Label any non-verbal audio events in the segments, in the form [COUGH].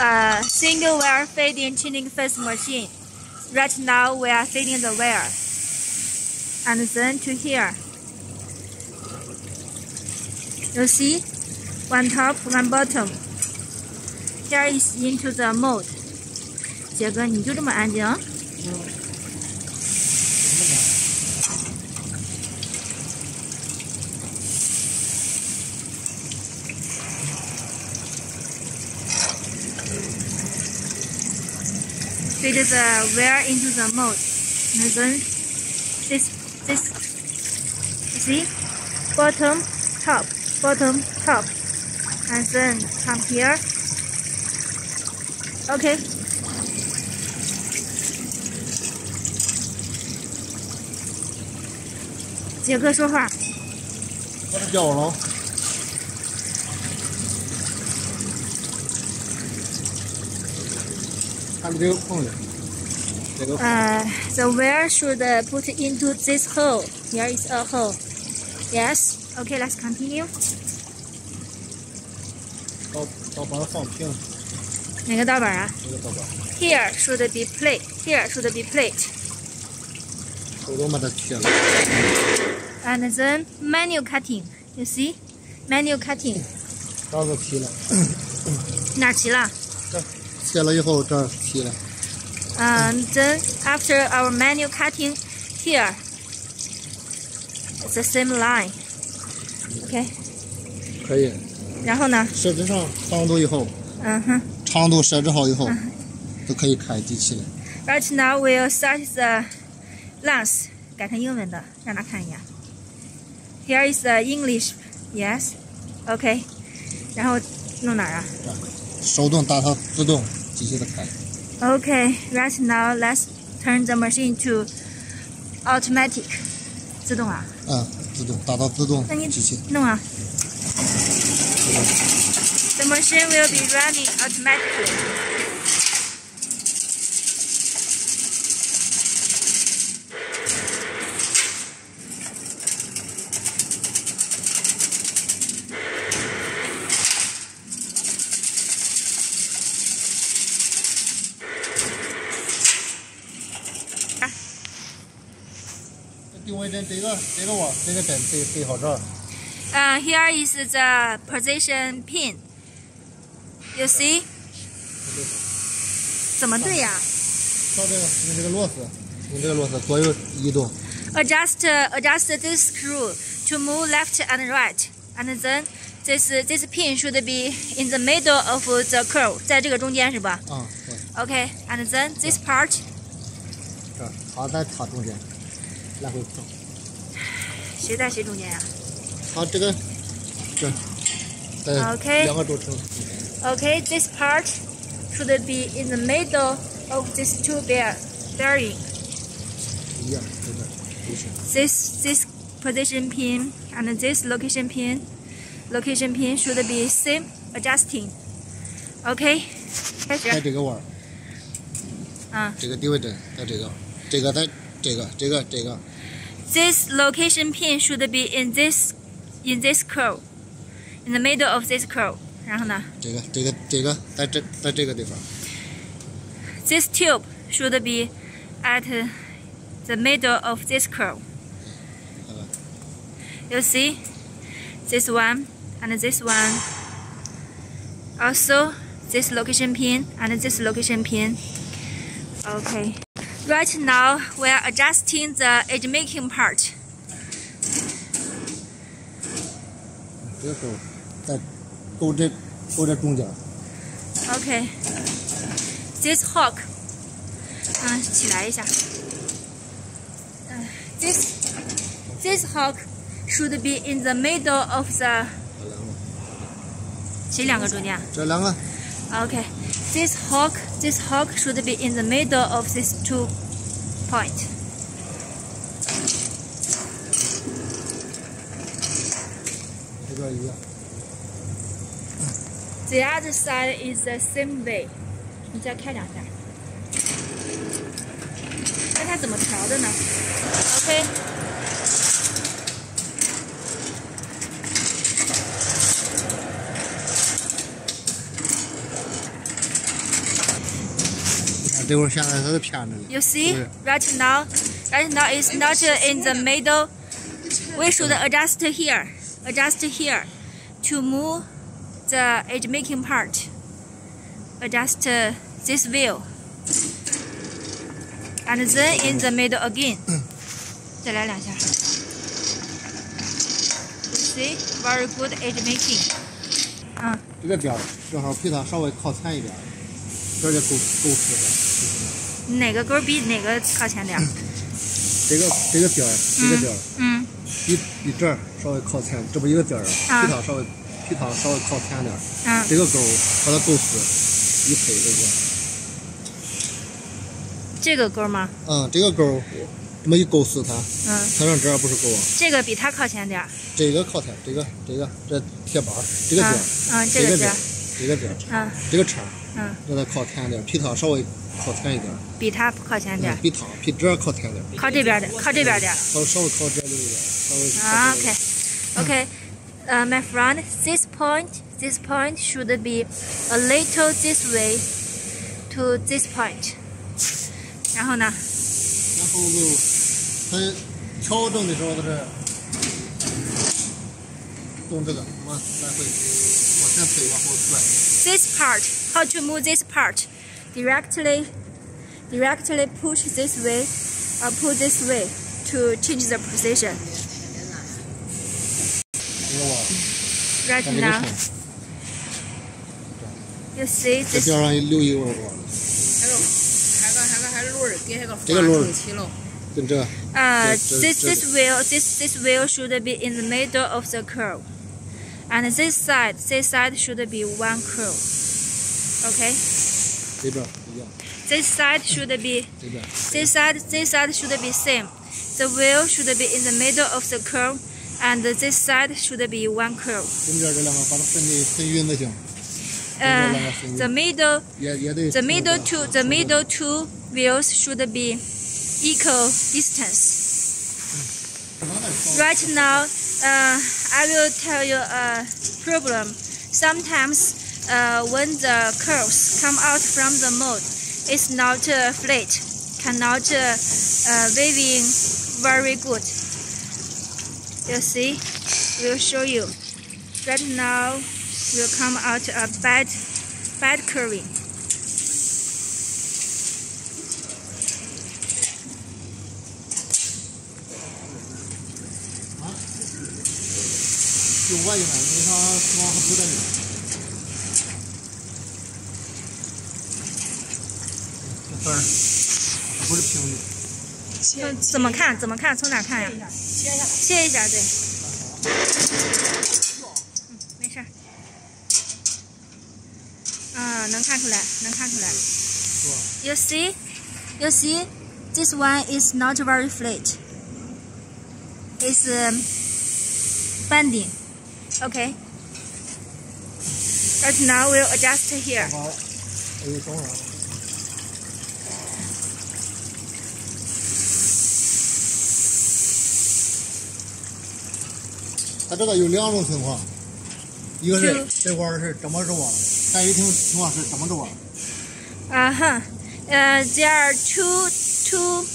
A single wire feeding chain link fence machine. Right now we are feeding the wire. And then to here. You see? One top, one bottom. Here is into the mode. 杰哥，你就这么安静？嗯。feed the wire into the mold. And then this this see bottom top bottom top and then come here. Okay. "杰哥说话。把它掉了。看 Uh, the wire should uh, put into this hole. Here is a hole. Yes. Okay, let's continue. 刀刀把它放平，哪个刀板啊这个刀把， ？Here should be plate. Here should be plate. 手动把它切了。 And then manual cutting. You see? Manual cutting. 刀子劈了，哪儿齐了？这 切了以后这儿劈了， And then after our manual cutting, here it's the same line. OK. 可以。然后呢？设置上长度以后，嗯哼。长度设置好以后，都可以开机器了。 Right now we'll start the length. 改成英文的，让他看一眼。Here is the English. Yes. OK. 然后弄哪儿啊 手动打它自动机器的开。？OK. Right now let's turn the machine to automatic. 自动啊？嗯，自动打到自动那你机器。弄啊。The machine will be running automatically. 定位针这个这个网这个针对对好这儿， Uh, here is the position pin. You see? 怎么对呀照这个用这个螺丝，用这个螺丝左右移动。 ？Adjust adjust this screw to move left and right, and then this this pin should be in the middle of the curve，在这个中间是吧啊，对， ？OK, and then this part 这儿它在它中间来回碰。 谁在谁中间呀它这个这在 OK 两个轴承。 ？OK, this part should be in the middle of these two bear bearing. 一样，这个都是。 this this position pin and this location pin location pin should be same adjusting okay 开在始这个弯儿，啊这个定位针在这个，这个在这个这个这个 this location pin should be in this in this curve in the middle of this curve 然后呢这个这个这个在这在这个地方， this tube should be at the middle of this curve Uh. you see this one and this one also this location pin and this location pin okay right now we are adjusting the edge making part 这个时候在勾这勾这中间， okay this hook 啊起来一下呃 this this hook should be in the middle of the 这两个，谁两个中间啊这两个 Okay, this hook, this hook should be in the middle of these two point. 这边一样， The other side is the same way. 你再开两下。那它怎么调的呢？OK， 这会儿现在它是偏着的。 You see, 对 right now, right now it's not in the middle. We should adjust here, adjust here, to move the edge making part. Adjust this wheel, and then in the middle again. [COUGHS] 再来两下。You see, very good edge making. 嗯，这个边儿正好比它稍微靠前一点儿，这儿就够够使了。 哪个钩比哪个靠前点儿？这个这个边儿，这个边儿嗯比比这儿稍微靠前，这不一个边儿啊啊？比它稍微比它稍微靠前点儿。嗯这个钩和它够使，一配这个。这个钩吗？嗯，这个钩这么一勾死它，嗯，它上这儿不是勾啊？这个比它靠前点儿。这个靠前，这个这个这铁板儿，这个边儿，嗯，这个边儿这个边儿，嗯这个叉儿嗯，让它靠前点儿，比它稍微靠前一点儿，比它靠前点比它比这儿靠前点儿，靠这边点儿，靠这边点儿。稍稍微靠这里一点儿，稍微靠啊这里，OK，OK，呃，my friend, this point, this point should be a little this way to this point。然后呢？然后就它调整的时候，就是动这个往来回往前推，往后拽。this part, how to move this part, directly, directly push this way, or pull this way to change the position. 知道吧？ Right 看这个 now, 秤， you see 这 this. 边上留一窝窝，还有还个还个还轮儿，给那个这个轮儿发出去了。跟这 Uh, This- this- this this this- wheel this this wheel should be in the middle of the curve, And this side, this side should be one curl. Okay? This side should be this side this side should be same. The wheel should be in the middle of the curve and this side should be one curve. Uh, the middle the middle two the middle two wheels should be equal distance. Right now uh, I will tell you a problem. Sometimes, uh, when the curves come out from the mold, it's not uh, flat, cannot uh, uh, very good. You see, we'll show you. Right now, will come out a bad, bad curving. 就我一看，你看往后补点呢，这儿不是平的，怎么看？怎么看？从哪看呀？切一下，对。嗯，没事儿。啊，能看出来，能看出来。You see, you see, this one is not very flat. It's bending. Okay. Right now we'll adjust here. 把哎呦等会儿啊，它这个有两种情况，一个是这块儿是这么着弯，还有一种情况是这么着弯。 Uh-huh. Uh, there are two two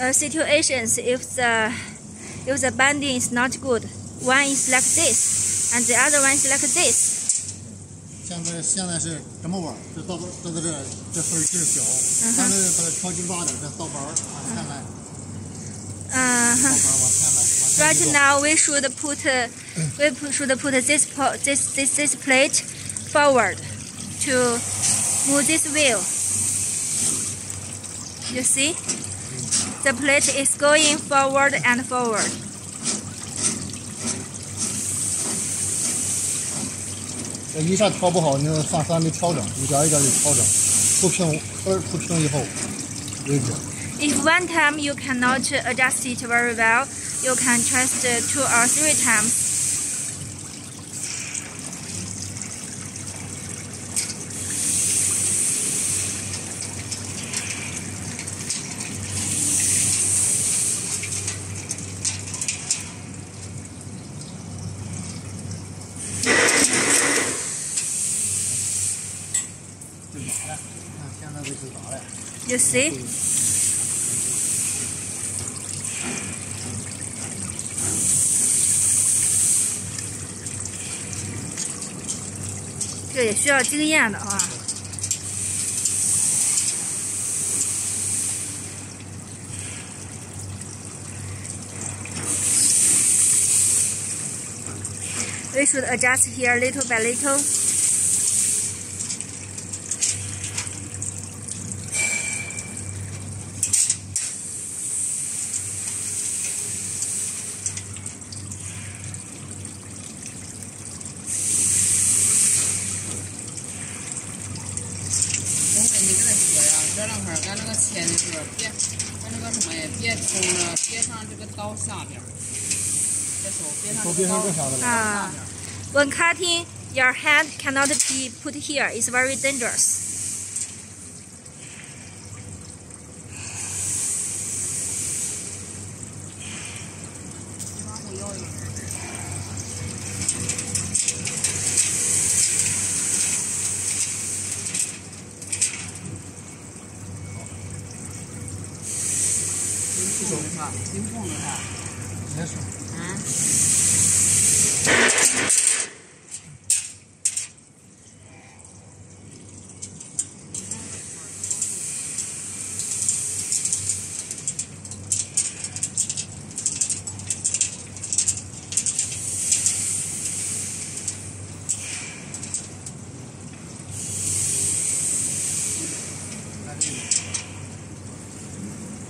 uh, situations if the if the bending is not good. One is like this, and the other one is like this. 现在现在是这么弯，这到这这这这分儿劲儿小，咱们把它调紧把点，这扫把儿往前来，扫 Uh-huh. 把儿往前来，往前 Right 移动 now we should put uh, we pu- should put this po- this this this plate forward to move this wheel. You see, the plate is going forward and forward. 一下调不好，你反反的调整，一点一点的调整，铺平分儿铺平以后为止。 If one time you cannot adjust it very well, you can trust two or three times. You see? “这也需要经验的啊。We should adjust here little by little. 这两块儿俺那个切的时候，别，俺那个什么呀，别冲着，别上这个刀下边儿，别收，别上都别这个刀上这下边儿啊 When cutting, your hand cannot be put here. It's very dangerous.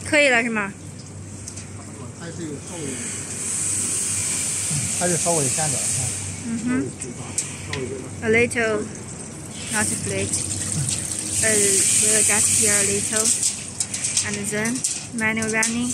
可以了是吗？还是有稍微，还是稍微干点儿，看。嗯哼。稍微这个。 A little, not flat. Uh, we'll adjust here a little, and then manual running.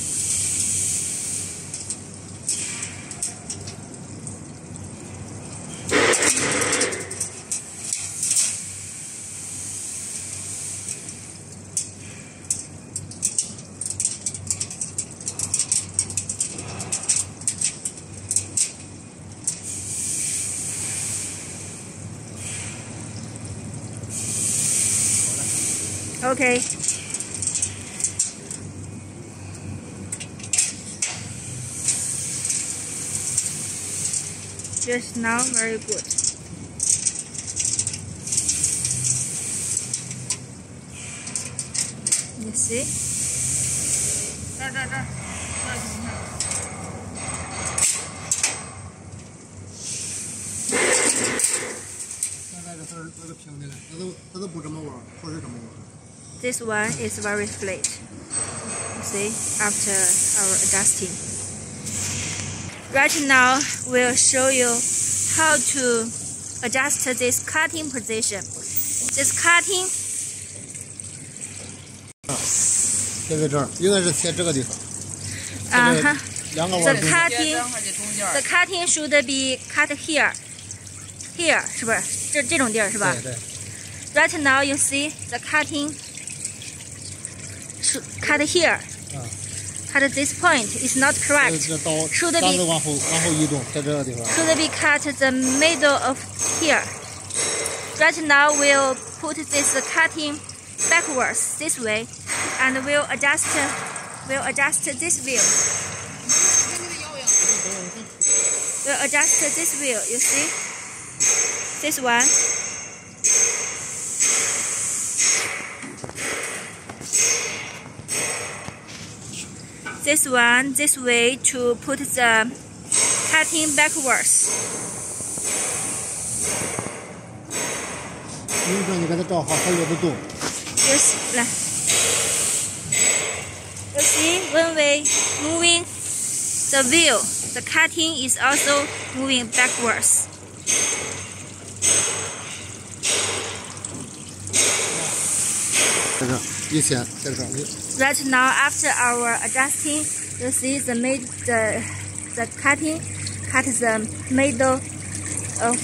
Okay. Just now, very good. You see? 这儿这儿这儿，这儿停下。现在这是这是平的了，它都它都不这么弯儿，不是这么弯儿。 This one is very flat. You see, after our adjusting. Right now, we'll show you how to adjust this cutting position. This cutting, 切在这儿，应该是切这个地方。 uh huh, 两个弯 The 儿中间。 cut- 切这块儿的中间儿 the cutting should be cut here. Here 是不是？这这种地儿是吧对对。 ？Right now, you see the cutting should cut here. 嗯 Cut this point is not 这 correct. 这刀 Should be- 单子往后往后移动，在这个地方。 should be cut the middle of here. Right now we'll put this cutting backwards this way and we'll adjust we'll adjust this wheel. 看你的摇摇。 We'll adjust this wheel, you see? This one. This one this way to put the cutting backwards. 你说你给它照好，它也不动。 You see, 来 you see when we moving the wheel, the cutting is also moving backwards. 在这儿一掀，在这儿你 Right now, after our adjusting, you see the mid the the cutting cut the middle of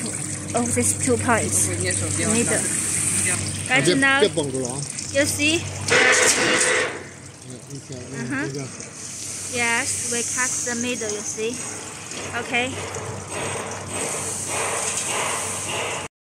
of these two points. Middle. Right now, you see. Uh -huh. Yes, we cut the middle. You see. Okay.